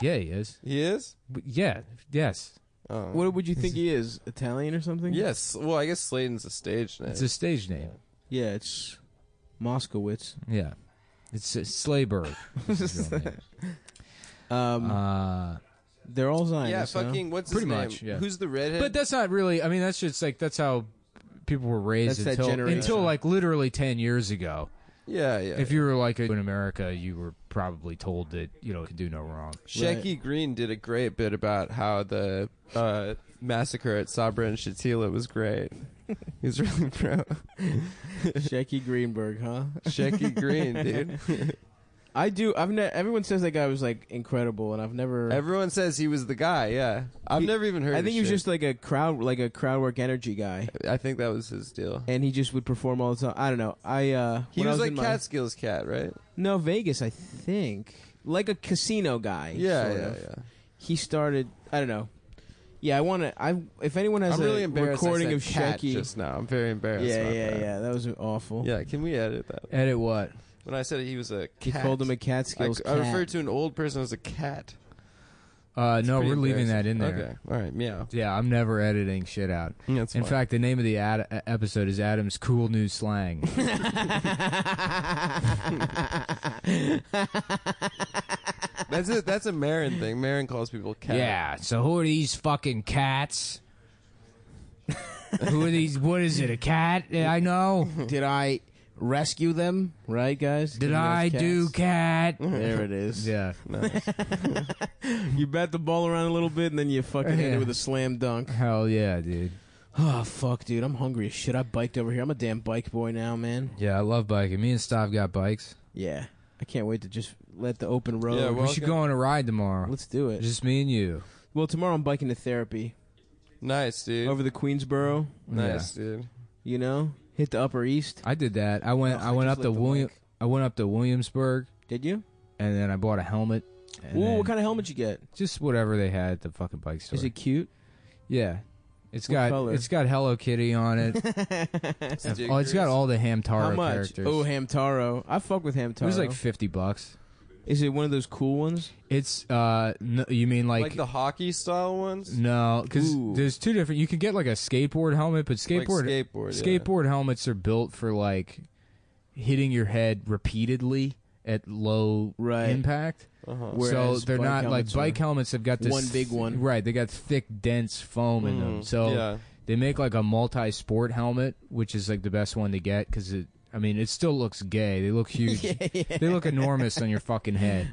Yeah, he is. He is. But yeah, yes. Oh. What would you think he is? Italian or something? Yes. Well, I guess Slayton's a stage name. It's a stage name. Yeah, it's Moskowitz. Yeah. It's Slayberg. is his real name. Um, Uh, they're all yeah, Zionists. huh? fucking. What's Pretty his name? much, yeah. Who's the redhead? but that's not really. I mean, that's just like that's how people were raised That's that until generation. until like literally ten years ago. yeah, yeah. If you were like in America, you were probably told that you know could do no wrong. Shecky Greene did a great bit about how the uh, massacre at Sabra and Shatila was great. He's really pro. Shecky Greenberg, huh? Shecky Greene, dude. I do. I've ne- everyone says that guy was like incredible, and I've never. Everyone says he was the guy. Yeah, I've He- never even heard. I his think he was shit. just like a crowd, like a crowd work energy guy, I think that was his deal. and he just would perform all the time. I don't know. I uh, He when I was, like in my- Catskills cat, right? No, Vegas, I think, like a casino guy. Yeah, sort yeah, of. yeah. He started. I don't know. Yeah, I want to. I if anyone has I'm a really embarrassed. recording I of said cat Shecky. just now. I'm very embarrassed. yeah, about yeah, that. yeah. That was awful. Yeah, can we edit that? Edit what? When I said he was a He cat, called him a I, Catskills I cat. referred to an old person as a cat. Uh, no, Pretty we're leaving that in there. Okay, all right, meow. Yeah, I'm never editing shit out. That's In fine. fact, the name of the ad- uh, episode is Adam's Cool New Slang. that's a that's a Maron thing. Maron calls people cat. yeah. So who are these fucking cats? who are these? What is it? A cat? I know. Did I rescue them? Right, guys. Did I guys do cat? There it is. Yeah. You bat the ball around a little bit, and then you fucking hit Yeah. it with a slam dunk. Hell yeah, dude. Oh fuck, dude, I'm hungry as shit. I biked over here. I'm a damn bike boy now, man. Yeah, I love biking. Me and Stav got bikes. Yeah, I can't wait to just let the open road. Yeah, we should go on a ride tomorrow. Let's do it. Just me and you. well, tomorrow I'm biking to therapy Nice, dude. over the Queensboro. nice, dude. You know, hit the Upper East. I did that. I went. Oh, I I went up to William. mic. I went up to Williamsburg, Did you? and then I bought a helmet. And Ooh, then what kind of helmet you get? Just whatever they had at the fucking bike store. Is it cute? Yeah. It's What got color? it's got Hello Kitty on it. oh, it's got all the Hamtaro How much? characters. Oh, Hamtaro. I fuck with Hamtaro. it was like fifty bucks. Is it one of those cool ones? It's uh, no, you mean like, Like, the hockey style ones. no? Because Ooh. there's two different. You can get like a skateboard helmet, but skateboard like skateboard. yeah. skateboard helmets are built for like hitting your head repeatedly at low Right. impact. Uh-huh. so Whereas they're bike not like helmets bike are- helmets have got this One big one. right? They got thick, dense foam in them. Mhm. So yeah, They make like a multi-sport helmet, which is like the best one to get because it. I mean, it still looks gay. They look huge. They look enormous on your fucking head.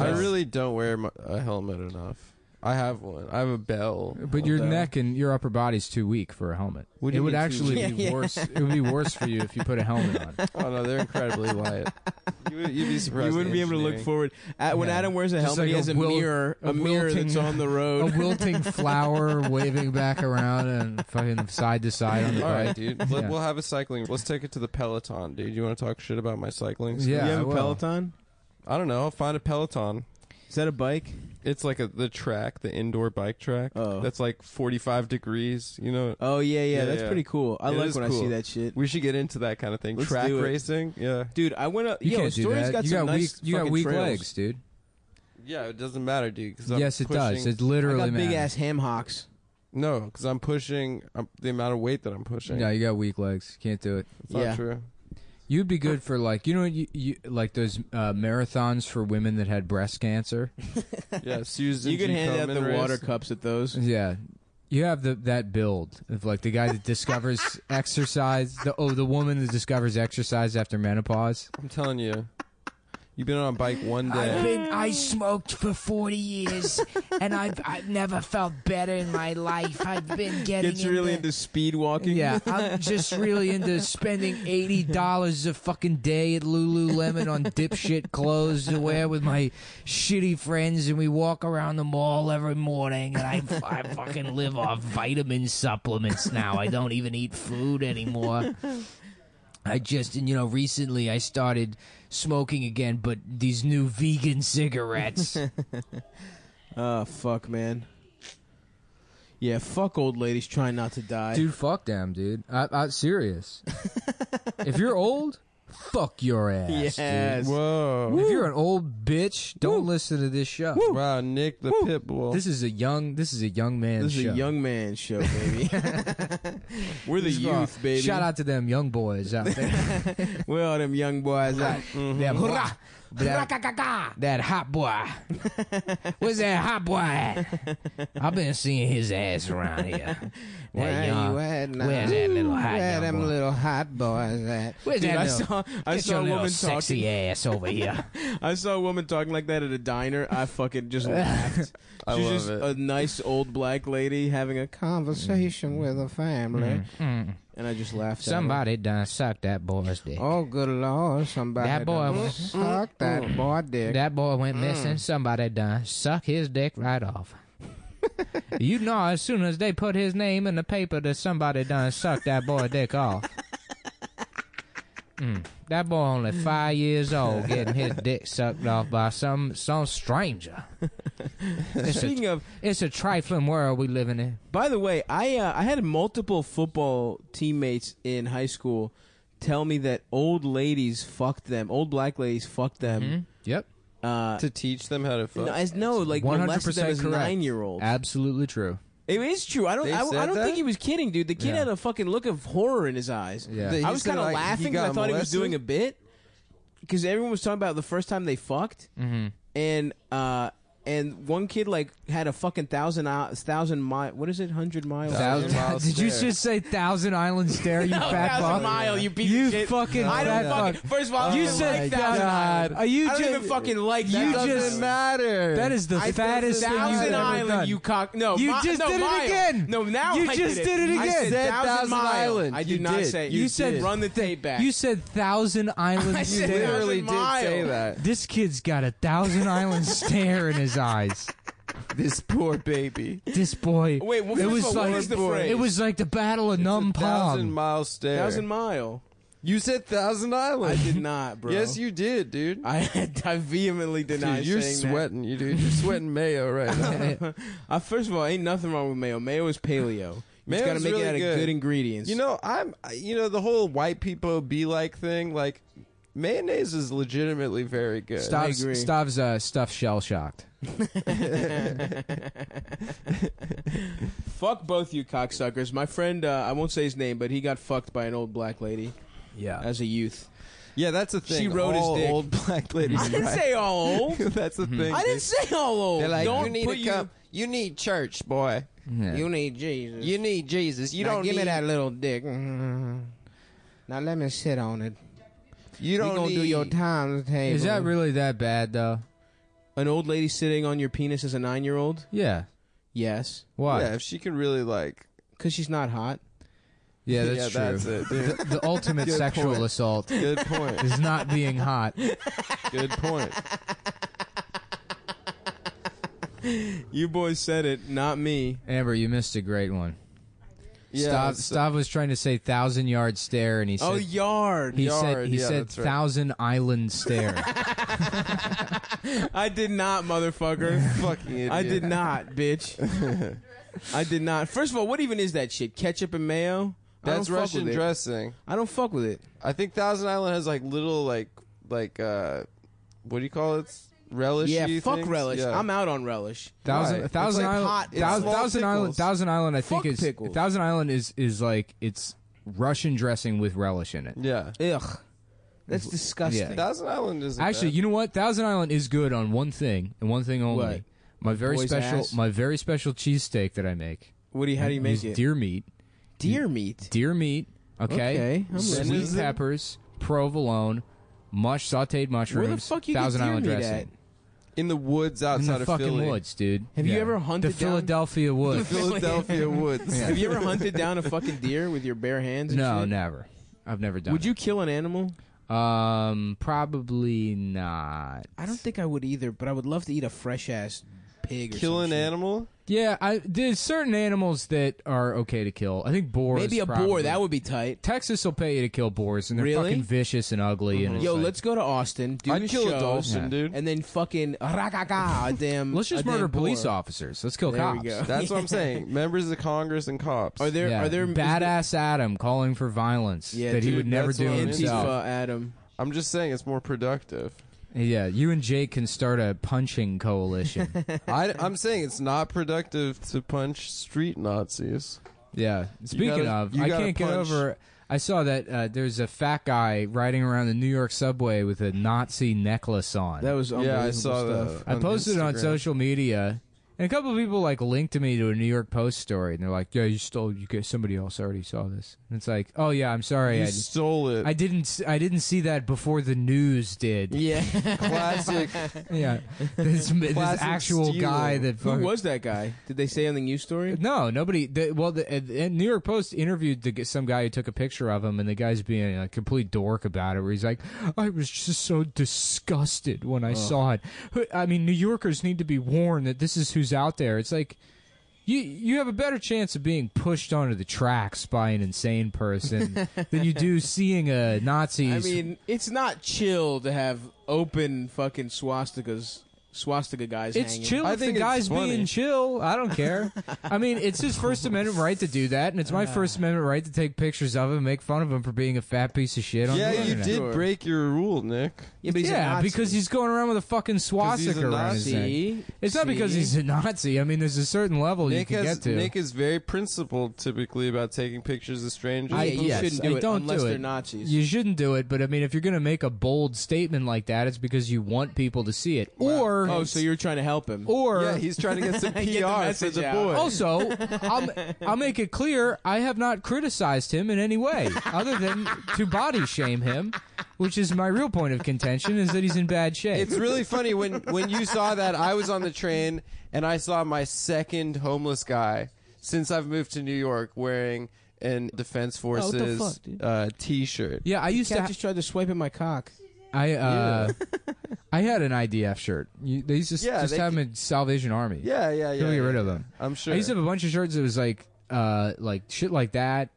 I really don't wear my, a helmet enough. I have one. I have a bell. But your a bell. neck and your upper body's too weak for a helmet. What do it you would mean too actually weak? be Yeah, yeah. worse. It would be worse for you if you put a helmet on. Oh no, they're incredibly light. You would, you'd be surprised. You wouldn't be able to look forward. At, when Yeah. Adam wears a Just helmet, like he a has a, wil- mirror, a, a mirror that's on the road. A wilting flower waving back around and fucking side to side on the All right, bike. dude. Let, Yeah. We'll have a cycling. Let's take it to the Peloton, dude. You want to talk shit about my cycling? skills? Yeah, you I have a will. Peloton? I don't know. I'll find a Peloton. Is that a bike? It's like a the track, the indoor bike track. Oh. That's like 45 degrees. You know. Oh yeah, yeah, Yeah, that's yeah. pretty cool. I It like is when I see that shit. We should get into that kind of thing. Let's track do it. racing. Yeah. Dude, I went up. You yo, can't do that. got you some got nice weak. You got fucking weak trails. legs, dude. Yeah, it doesn't matter, dude. Cause I'm yes, it does. pushing- It literally I got big matters. ass ham hocks. no, because I'm pushing um, the amount of weight that I'm pushing. No, you got weak legs. Can't do it. It's Yeah. not true. You'd be good for like you know you, you like those uh, marathons for women that had breast cancer. Yeah, Susan. You could G. hand out Komen the race. water cups at those. Yeah. You have the that build of like the guy that discovers exercise. The oh, the woman that discovers exercise after menopause. I'm telling you, you've been on a bike one day. I've been I smoked for 40 years and I've I've never felt better in my life. I've been getting Gets really into speed walking. Yeah, I'm just really into spending eighty dollars a fucking day at Lululemon on dipshit clothes to wear with my shitty friends, and we walk around the mall every morning. And I, I fucking live off vitamin supplements now. I don't even eat food anymore. I just, and you know, recently I started smoking again, but these new vegan cigarettes. Oh fuck, man. Yeah, fuck old ladies trying not to die. dude, fuck them, dude. I, I serious. if you're old, fuck your ass. Yes. Dude. Whoa. If you're an old bitch, don't listen to this show. Wow, Nick the pit bull. This is a young. This is a young man This show. is a young man show, baby. We're the This is, youth, baby. Shout out to them young boys out there. Where all them young boys at? Them mm-hmm. boy- that, that hot boy. Where's that hot boy at? I've been seeing his ass around here. That young- at now? where's that little hot Where them boy? little hot boys at? Where's Dude, that I little- saw I saw a little woman sexy talking. ass over here. I saw a woman talking like that at a diner. I fucking just laughed. I She's love just it. a nice old black lady having a conversation with a family, Mm. And I just laughed. at. Somebody done sucked that boy's dick. Oh, good lord! Somebody. That boy done was- sucked mm. that boy dick. That boy went mm. missing. Somebody done suck his dick right off. you know, as soon as they put his name in the paper, that somebody done suck that boy dick off. Mm. That boy only five years old, getting his dick sucked off by some some stranger. It's a, Speaking of, it's a trifling world we living in. by the way, I uh, I had multiple football teammates in high school tell me that old ladies fucked them. Old black ladies fucked them. Mhm. Yep, Uh, to teach them how to fuck. no, as no, like one hundred molested them percent as correct. nine year olds. Absolutely true. It is true. I don't. They I, I don't that? think he was kidding, dude. The kid Yeah. had a fucking look of horror in his eyes. Yeah. I was said, kind of like, he laughing because I got thought he was molested? doing a bit. Because everyone was talking about the first time they fucked, Mm-hmm. and uh, and one kid like had a fucking thousand uh, thousand mile. What is it? Hundred miles. Thousand Thousand, mile did you just say thousand island stare? You No, fat thousand fuck. mile. You piece You shit. fucking I don't fat fucking. fuck. First of all, I You said like God. thousand island. Are you I don't just- even fucking like you that. just- doesn't matter. That is the I fattest thing you've thousand ever island. done. You cock. No, You mi- just no, did it mile. again. No, now You I just did did it again. said Said thousand, thousand mile. island. I You did not did. say. You said- run the tape back. You said thousand island I literally did say that. This kid's got a thousand island stare in his eyes. This poor baby. This boy. Wait, well, it was of what like is the phrase? it was like the battle of Num Thousand Palm. mile stare. thousand mile. You said thousand island. I did not, bro. Yes, you did, dude. I I vehemently deny Dude, you're saying sweating, you dude. You're sweating mayo right now. Uh, first of all, ain't nothing wrong with mayo. Mayo is paleo. You just gotta make really it out of good. good ingredients. You know, I'm. You know, the whole white people be like thing. Like mayonnaise is legitimately very good. Stav's, agree. Stav's uh, stuff shell shocked. fuck both you cocksuckers. My friend, uh, I won't say his name, but he got fucked by an old black lady Yeah. as a youth. Yeah, that's the thing. She rode his All dick. old black ladies. I didn't right? say all old. that's the thing. I didn't say all old. They're like, Don't you need put to you- come. You need church, boy. Yeah. You need Jesus. You need Jesus. You Now don't give need. me that little dick. Now let me sit on it. You You don't gonna need. do your times table. Is that really that bad though? an old lady sitting on your penis as a nine-year-old? Yeah. Yes, Why? Yeah, if she can really like. because she's not hot. Yeah, that's yeah, true. that's it, dude. The, the ultimate Good sexual point. assault Good point. is not being hot. Good point. You boys said it, not me. Amber, you missed a great one. Yeah, Stav, Stav was trying to say thousand yard stare, and he said Oh, yard. he Yard, said he yeah, said right. thousand island stare. I did not, motherfucker. fucking idiot. I did not, bitch. I did not. First of all, what even is that shit? Ketchup and mayo? That's Russian dressing. I don't fuck with it. I think Thousand Island has like little like like uh what do you call it? Relish. yeah, fuck things? relish. Yeah. I'm out on relish. Thousand, Right. thousand It's like island, hot- thousand, island, thousand island. I think is pickles. thousand island is is like it's Russian dressing with relish in it. Yeah. Ugh, that's disgusting. Yeah. Thousand Island is Actually, you know what? Thousand Island is good on one thing and one thing only. What? My very boy's special, ass? my very special cheesesteak that I make. What do you? How do you make it? Deer meat, Deer meat. deer meat. Okay, Okay, sweet peppers, provolone, mush sautéed mushrooms. Where the fuck you Thousand get deer Island meat dressing. at? in the woods In outside the of fucking Philly. woods, dude. Have you ever hunted the down- Philadelphia woods? Philadelphia woods. Have you ever hunted down a fucking deer with your bare hands? And no, shit? never. I've never done. Would you kill an animal? you? Um, probably not. I don't think I would either, but I would love to eat a fresh ass pig. Or Kill some an shit. animal? Yeah, I there's certain animals that are okay to kill. I think boars. Maybe a boar. That would be tight. Texas will pay you to kill boars, and they're Really? fucking vicious and ugly. And mm-hmm. it's Yo, like- let's go to Austin. Do I'd the kill show, a Dawson, Yeah. dude. and then fucking rah-ga-ga, a damn. let's just a murder police boar. officers. Let's kill There cops. we go. That's what I'm saying. Members of Congress and cops. Are there? Yeah. Are there is badass Adam calling for violence Yeah, that he dude, would never that's do what I'm himself? Antifa, Adam? I'm just saying it's more productive. Yeah, you and Jake can start a punching coalition. I, I'm saying it's not productive to punch street Nazis. yeah. Speaking gotta- of, I can't get over. I saw that uh, there's a fat guy riding around the New York subway with a Nazi necklace on. That was unbelievable Yeah, I saw stuff. that. I on posted it on social media, and a couple of people like linked to me to a New York Post story, and they're like, "Yeah, you stole. You get somebody else already saw this." And it's like, "Oh yeah, I'm sorry, You I, stole it. I didn't. s- I didn't see that before the news did." Yeah. Classic. Yeah, this, this Classic actual stealing. guy that Who fucking- was that guy? Did they say on the news story? No, nobody. The, well, the, uh, the New York Post interviewed the, some guy who took a picture of him, and the guy's being a complete dork about it. Where he's like, "I was just so disgusted when I saw it." I mean, New Yorkers need to be warned that this is who's out there. It's like. You you have a better chance of being pushed onto the tracks by an insane person than you do seeing a Nazi. I mean, it's not chill to have open fucking swastikas, swastika guys. It's hanging. chill I if the think it's guy's funny. being chill. I don't care. I mean, it's his First Amendment right to do that, and it's my ah. First Amendment right to take pictures of him, and make fun of him for being a fat piece of shit on yeah, the you internet. did break your rule, Nick. Yeah, but he's a yeah, Nazi. because he's going around with a fucking swastika he's a around his neck. See? It's not because See? he's a Nazi. I mean, there's a certain level Nick you can has get to. Nick is very principled typically about taking pictures of strangers. I- Yeah, you yes, shouldn't I do it don't unless do they're. Nazis. you shouldn't do it, but I mean, if you're going to make a bold statement like that, it's because you want people to see it, or oh, so you're trying to help him? or yeah, he's trying to get some PR Get the for message the out. boy. Also, I'll, I'll make it clear I have not criticized him in any way, other than to body shame him, which is my real point of contention, is that he's in bad shape. It's really funny when when you saw that I was on the train and I saw my second homeless guy since I've moved to New York wearing an Defense what the Forces fuck, dude? uh, T-shirt. yeah, I used to. Cat Ha- just tried to swipe at my cock. I uh, I had an IDF shirt. You, they used to s- Yeah, just they have them in Salvation Army. Yeah, yeah, yeah. People get yeah, rid of them. I'm sure. I used to have a bunch of shirts that was like uh like shit like that,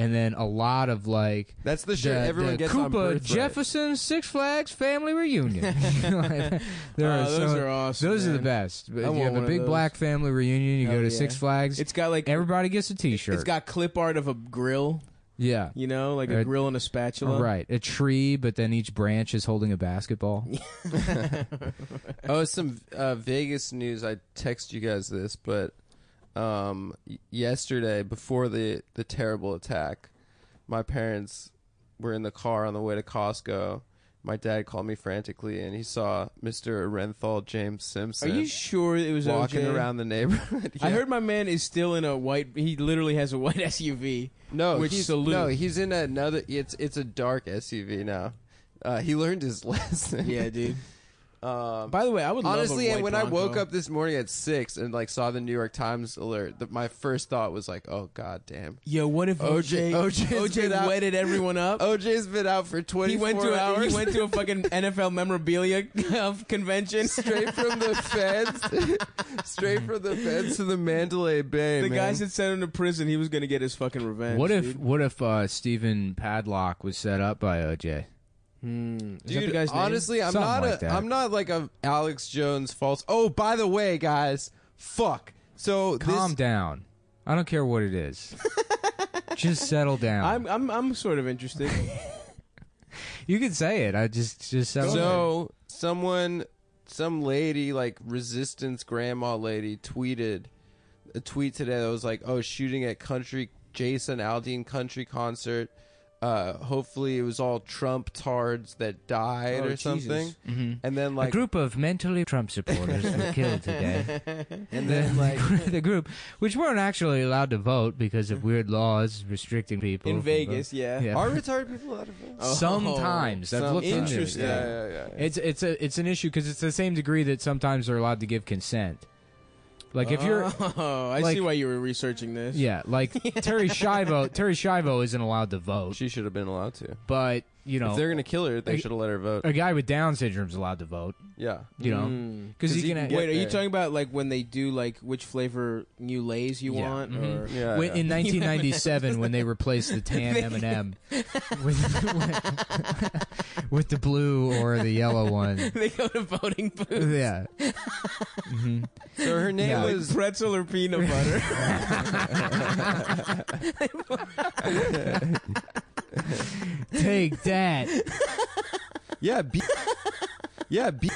and then a lot of like That's the shirt the, everyone the gets on Koopa birthright. Jefferson Six Flags family reunion. there Oh, are those so- are awesome. Those are the best. But I you want have a one of big black family reunion, you Hell go to yeah. Six Flags. It's got like Everybody gets a T-shirt. it's got clip art of a grill. yeah, You know, like Uh, a grill and a spatula. right. A tree, but then each branch is holding a basketball. Oh, some uh, Vegas news. I text you guys this, but um, yesterday before the the terrible attack, my parents were in the car on the way to Costco. My dad called me frantically, and he saw Mr. Orenthal James Simpson. Are Simpson you sure it was walking OJ? around the neighborhood. I Yeah. heard my man is still in a white. He literally has a white SUV. no, which he's, salute. no, he's in another. It's it's a dark SUV now. Uh, he learned his lesson. Yeah, dude. Um, By the way, I would Honestly, love a and white when I woke up this morning at six and like saw the New York Times alert, the, my first thought was like, "Oh god damn, Yo, what if OJ OJ OJ's been out- wetted everyone up? OJ's been out for twenty he went to a, hours, he went to a fucking NFL memorabilia convention. straight from the feds, straight from the feds to the Mandalay Bay." The man. guys that sent him to prison, he was gonna get his fucking revenge. what if dude. what if uh, Stephen Paddock was set up by OJ? Hmm. Is that Dude, the guy's name? honestly, I'm Something not like a, that. I'm not like a Alex Jones false. Oh, by the way, guys, fuck. So Calm this, down. I don't care what it is. just settle down. I'm I'm I'm sort of interested. you can say it. I just just settle down. So someone, some lady, like resistance grandma lady, tweeted a tweet today that was like, "Oh, shooting at country Jason Aldean country concert. Uh, hopefully, it was all Trump tards that died Oh, or Jesus. something." Mhm. And then like a group of mentally Trump supporters were killed today. and The, then like, the group, which weren't actually allowed to vote because of weird laws restricting people In Vegas, yeah. Yeah. are retarded people allowed to vote? Oh. Sometimes I've Some- looked into it. Interesting. Yeah, yeah, yeah. yeah. It's it's a it's an issue because it's the same degree that sometimes they're allowed to give consent. Like if you're oh, I like- see why you were researching this. yeah, like Terri Schiavo, Terri Schiavo isn't allowed to vote, she should have been allowed to. but you know if they're gonna kill her, they should have let her vote. a guy with Down syndrome's allowed to vote. Yeah. You know, Mm. because 'Cause he you can. can Wait, are you talking about like when they do like which flavor new lays you Yeah. want? Mhm. Or Yeah. when, yeah. in 1997, when they replaced the tan M&M with, with the blue or the yellow one, they go to voting booths. yeah. hmm so her name Yeah. was Pretzel or peanut butter? Take that. Yeah, be, yeah, be,